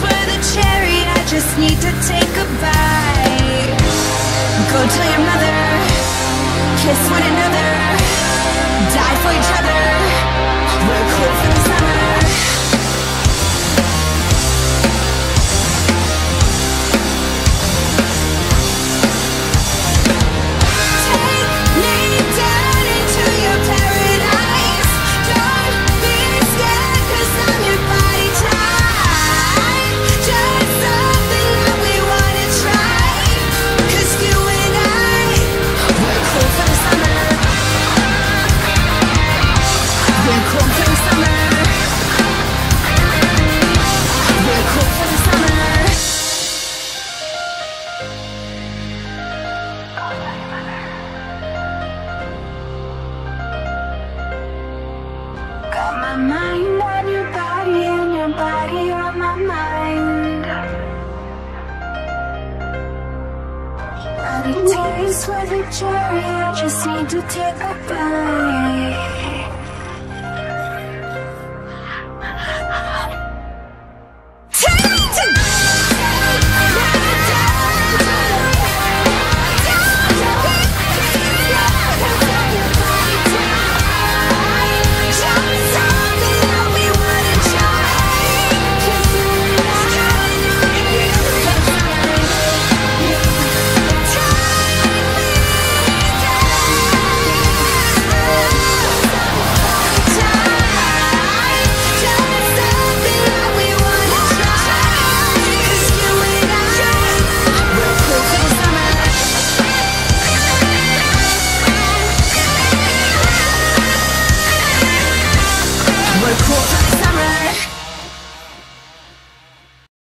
juice the cherry I just need to take a bite. Go tell your mother Kiss one another. The summer. Got my mind on your body and your body on my mind. Body taste with a cherry, I just need to take a bite.